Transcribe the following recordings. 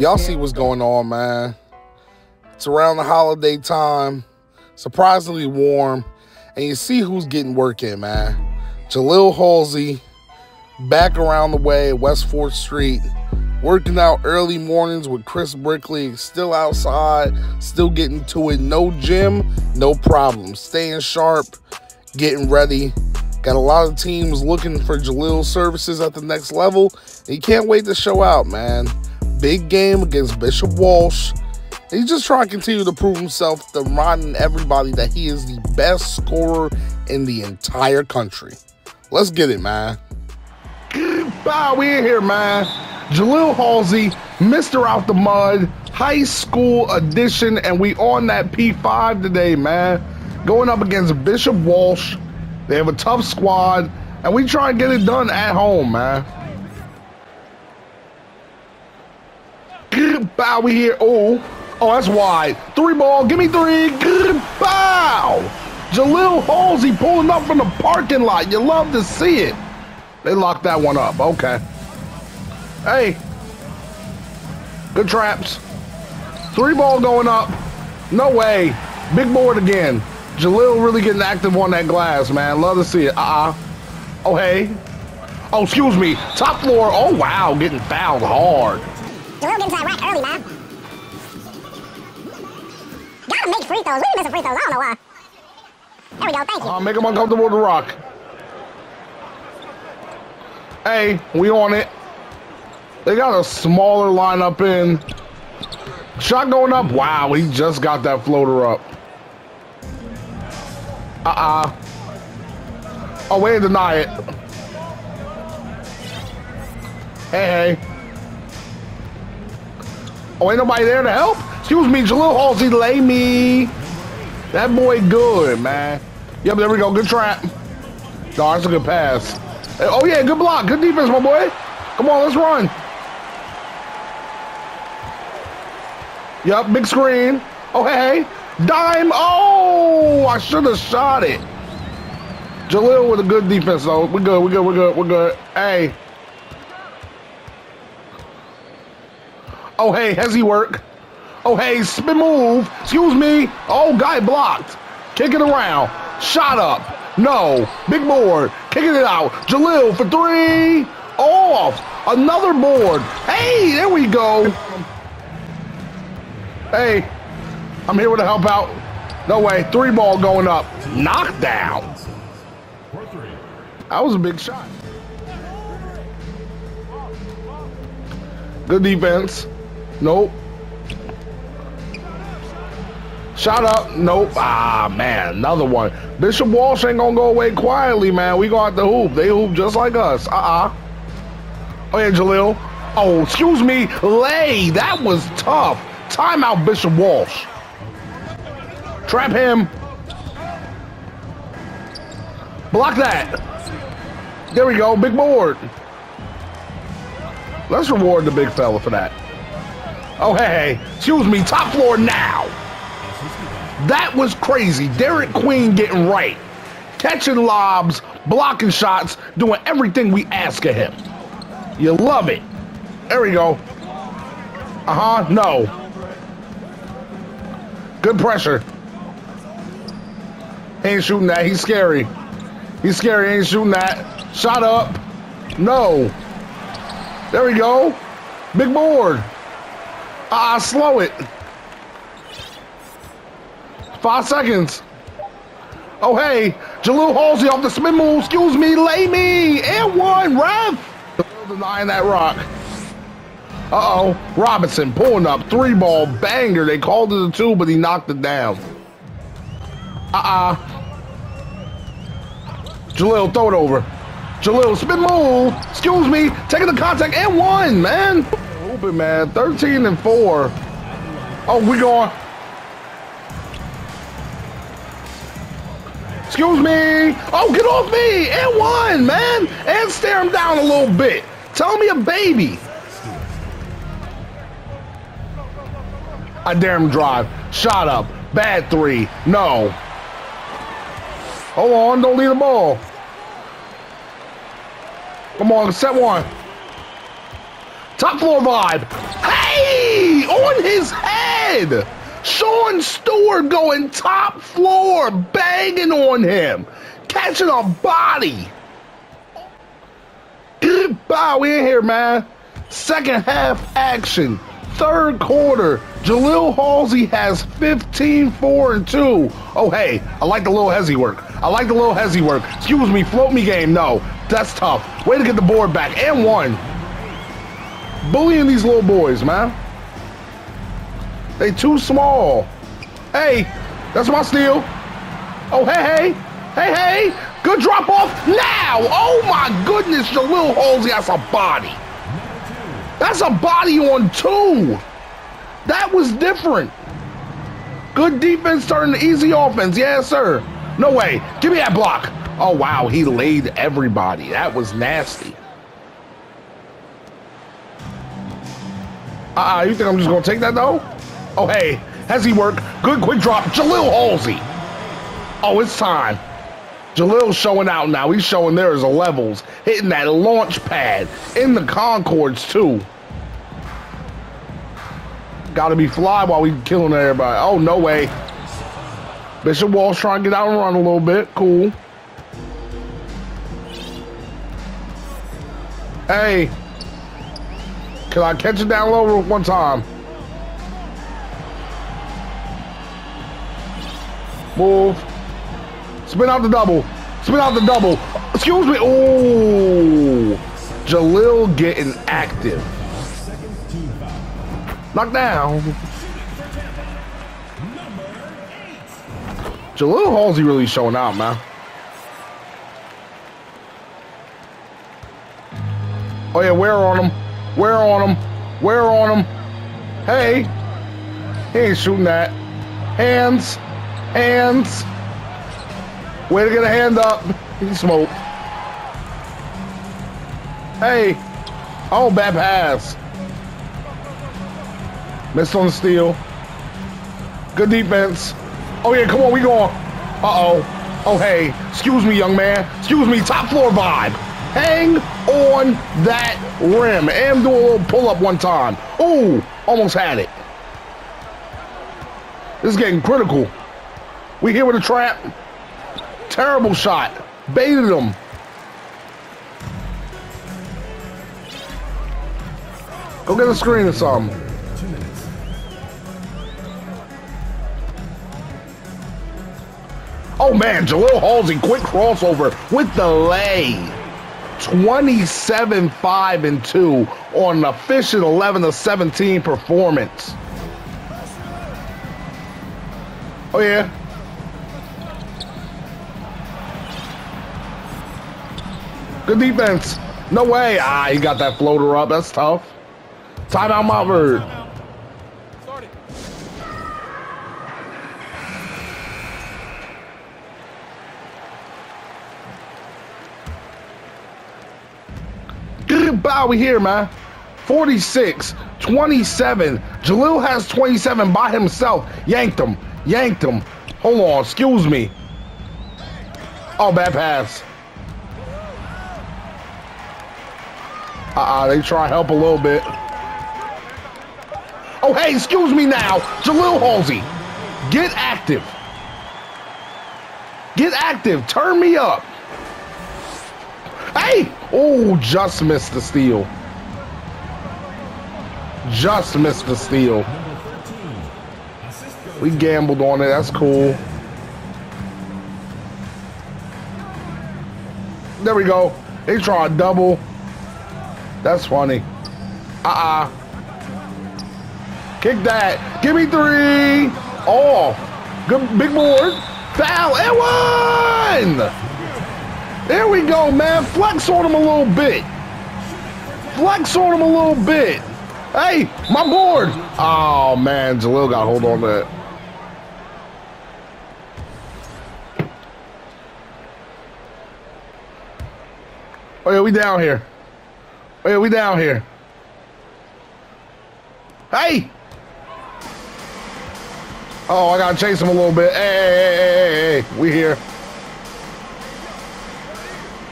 Y'all see what's going on, man. It's around the holiday time, surprisingly warm, and you see who's getting work in, man. Jahlil Halsey, back around the way West 4th Street, working out early mornings with Chris Brickley, still outside, still getting to it. No gym, no problem. Staying sharp, getting ready. Got a lot of teams looking for Jahlil's services at the next level. You can't wait to show out, man big game against Bishop Walsh. He's just trying to continue to prove himself to reminding everybody that he is the best scorer in the entire country. Let's get it, man. Bow, we in here, man. Jahlil Halsey, Mr. Out the Mud, high school edition, and we on that P5 today, man. Going up against Bishop Walsh. They have a tough squad, and we try and get it done at home, man. Bow, we here. Oh, oh, that's wide. Three ball. Give me three. Bow. Jahlil Halsey pulling up from the parking lot. You love to see it. They locked that one up. Okay. Hey. Good traps. Three ball going up. No way. Big board again. Jahlil really getting active on that glass, man. Love to see it. Uh-uh. Oh, hey. Oh, excuse me. Top floor. Oh, wow. Getting fouled hard. Jahlil getting that rack early, man. Gotta make free throws. We missing free throws. I don't know why. There we go. Thank you. Uh, make him uncomfortable with the rock. Hey, we on it. They got a smaller lineup in. Shot going up. Wow, he just got that floater up. Uh-uh. Oh, wait, deny it. Hey, hey. Oh, ain't nobody there to help? Excuse me, Jahlil Halsey, lay me. That boy good, man. Yep, there we go. Good trap. No, that's a good pass. Oh, yeah, good block. Good defense, my boy. Come on, let's run. Yep, big screen. Oh, hey. Dime. Oh, I should have shot it. Jahlil with a good defense, though. We're good, we're good, we're good, we're good. Hey. Oh, hey, has he work? Oh, hey, spin move. Excuse me. Oh, guy blocked. Kick it around. Shot up. No. Big board. Kicking it out. Jahlil for three. Off. Another board. Hey, there we go. Hey, I'm here with a help out. No way. Three ball going up. Knockdown. That was a big shot. Good defense. Nope. Shot up. Nope. Ah, man. Another one. Bishop Walsh ain't gonna go away quietly, man. We go out the hoop. They hoop just like us. Uh-uh. Oh, yeah, Jahlil. Oh, excuse me. Lay. That was tough. Timeout, Bishop Walsh. Trap him. Block that. There we go. Big board. Let's reward the big fella for that. Oh, hey, hey, excuse me, top floor now. That was crazy. Derek Queen getting right. Catching lobs, blocking shots, doing everything we ask of him. You love it. There we go. Uh-huh, no. Good pressure. Ain't shooting that. He's scary. He's scary. Ain't shooting that. Shot up. No. There we go. Big board. Ah, slow it. Five seconds. Oh, hey. Jahlil Halsey off the spin move. Excuse me. Lay me. And one. Ref. Denying that rock. Uh-oh. Robinson pulling up. Three ball. Banger. They called it a two, but he knocked it down. Uh-uh. Jahlil, throw it over. Jahlil, spin move. Excuse me. Taking the contact and one, man hooping, man. 13 and 4. Oh, we going. Excuse me. Oh, get off me. And one, man. And stare him down a little bit. Tell me a baby. I dare him drive. Shot up. Bad three. No. Hold on, don't leave the ball. Come on, set one. Top floor vibe. Hey! On his head! Sean Stewart going top floor, banging on him, catching a body. Bow, we in here, man. Second half action. Third quarter. Jahlil Halsey has 15, 4, and 2. Oh, hey, I like the little hezzy work. I like the little hezzy work. Excuse me, float me game. No, that's tough. Way to get the board back. And one. Bullying these little boys, man. They too small. Hey, that's my steal. Oh, hey, hey. Hey, hey. Good drop off now. Oh, my goodness. Jahlil Halsey has a body. That's a body on two. That was different. Good defense turning to easy offense. Yes, sir. No way. Give me that block. Oh, wow. He laid everybody. That was nasty. Uh-uh. You think I'm just going to take that, though? Oh, hey. Has he worked? Good quick drop. Jahlil Halsey. Oh, it's time. Jahlil's showing out now. He's showing there's a levels. Hitting that launch pad in the Concords, too. Gotta be fly while we killing everybody. Oh, no way. Bishop Walsh trying to get out and run a little bit. Cool. Hey. Can I catch it down low one time? Move. Spin out the double. Spin out the double. Excuse me. Oh. Jahlil getting active. Knock down. Jahlil Halsey really showing out, man. Oh yeah, where on him? Where on him? Where on him? Hey. He ain't shooting that. Hands. Hands. Way to get a hand up. He smoked. Hey. Oh, bad pass. Missed on the steal. Good defense. Oh, yeah, come on, we going. Uh-oh. Oh, hey. Excuse me, young man. Excuse me, top floor vibe. Hang on that rim. And do a little pull-up one time. Ooh, almost had it. This is getting critical. We here with a trap. Terrible shot. Baited him. Go get a screen or something. Oh man, Jahlil Halsey, quick crossover with the lay. 27 5 and 2 on an efficient 11 to 17 performance. Oh yeah. Good defense. No way. Ah, he got that floater up. That's tough. Timeout, Malvern. Bow, we here, man. 46, 27. Jahlil has 27 by himself. Yanked him. Yanked him. Hold on. Excuse me. Oh, bad pass. Uh-uh, they try to help a little bit. Oh, hey, excuse me now. Jahlil Halsey, get active. Get active. Turn me up. Hey! Oh, just missed the steal. Just missed the steal. We gambled on it. That's cool. There we go. They try a double. That's funny. Uh-uh. Kick that. Give me three. Oh. Good big board. Foul. And one. There we go, man. Flex on him a little bit. Flex on him a little bit. Hey, my board. Oh, man. Jahlil got hold on that. Oh, yeah, we down here. Oh, yeah, we down here. Hey! Oh, I gotta chase him a little bit. Hey, hey, hey, hey, we here.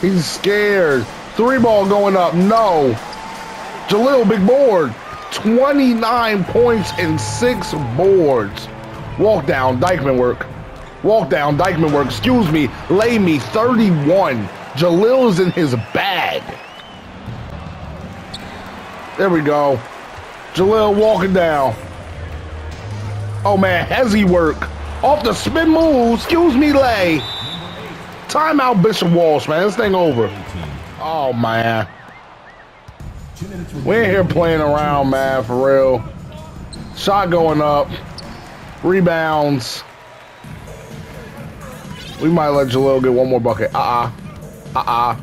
He's scared. Three ball going up. No. Jahlil, big board. 29 points and six boards. Walk down, Dykeman work. Walk down, Dykeman work. Excuse me, lay me 31. Jahlil is in his bag. There we go. Jahlil walking down. Oh man, has he work. Off the spin move. Excuse me, lay. Timeout Bishop Walsh, man. This thing over. Oh man. We ain't here playing around, man, for real. Shot going up. Rebounds. We might let Jahlil get one more bucket. Uh-uh. Uh-uh.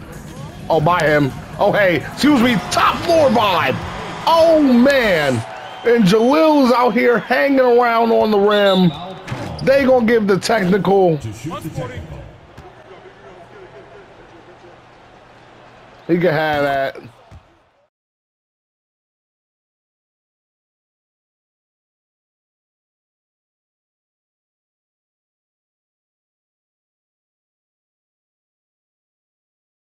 Oh, by him. Oh, hey. Excuse me. Top floor vibe. Oh, man. And Jahlil's out here hanging around on the rim. They gonna give the technical. He can have that.